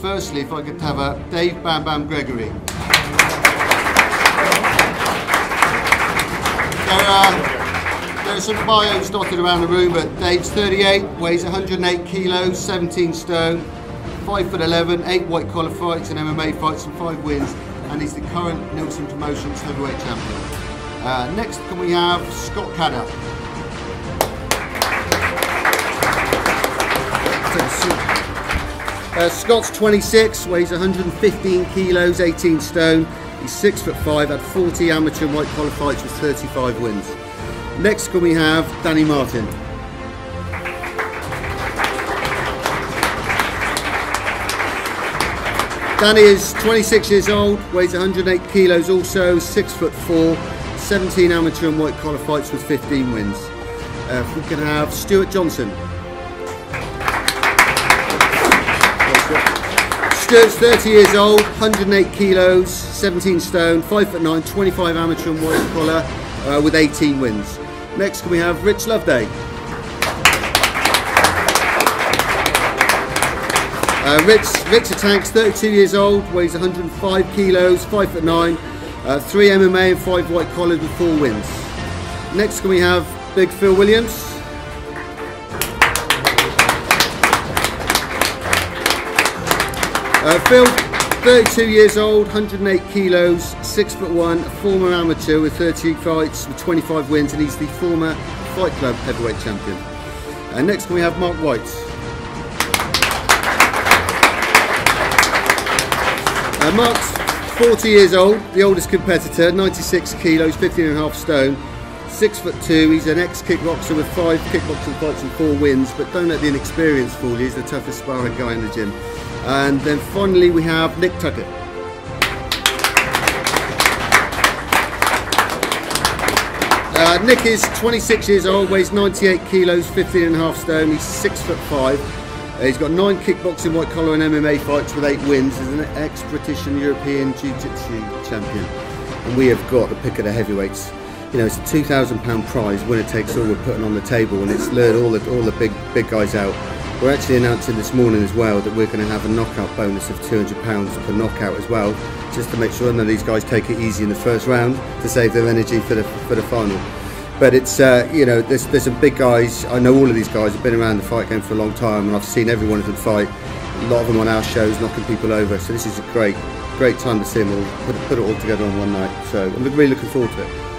firstly, if I could have a Dave Bam Bam Gregory. There are, there are some bios dotted around the room, but Dave's 38, weighs 108 kilos, 17 stone, 5 foot 11, 8 white collar fights and MMA fights and 5 wins, and he's the current Neilson Promotions heavyweight champion. Uh, next, can we have Scott Cadder? Uh, Scott's 26, weighs 115 kilos, 18 stone. He's 6 foot 5, had 40 amateur and white collar fights with 35 wins. Next, can we have Danny Martin? Danny is 26 years old, weighs 108 kilos also, 6 foot 4, 17 amateur and white collar fights with 15 wins. Uh, we can have Stewart Johnson. Stewart's 30 years old, 108 kilos, 17 stone, 5 foot 9, 25 amateur and white collar uh, with 18 wins. Next can we have Rich Loveday. Uh, Rich, Rich Tank's 32 years old, weighs 105 kilos, 5 foot 9, uh, 3 MMA and 5 white collars with 4 wins. Next can we have Big Phil Williams. Uh, Phil, 32 years old, 108 kilos, 6 foot 1, a former amateur with 30 fights with 25 wins and he's the former Fight Club heavyweight champion. Uh, next we have Mark White. Uh, Mark's 40 years old, the oldest competitor, 96 kilos, 15 and a half stone, 6 foot 2. He's an ex kickboxer with 5 kickboxing fights and 4 wins, but don't let the inexperience fool you, he's the toughest sparring guy in the gym. And then finally we have Nick Tuckett. Uh, Nick is 26 years old, weighs 98 kilos, 15 and a half stone, he's 6 foot 5. Uh, he's got nine kickboxing, white collar, and MMA fights with eight wins. He's an ex-British and European Jiu-Jitsu champion, and we have got the pick of the heavyweights. You know, it's a two thousand pound prize. Winner takes all. We're putting on the table, and it's lured all the all the big big guys out. We're actually announcing this morning as well that we're going to have a knockout bonus of two hundred pounds per knockout as well, just to make sure none of these guys take it easy in the first round to save their energy for the for the final. But it's uh, you know there's there's some big guys. I know all of these guys have been around the fight game for a long time, and I've seen every one of them fight. A lot of them on our shows, knocking people over. So this is a great great time to see them all put, put it all together on one night. So I'm really looking forward to it.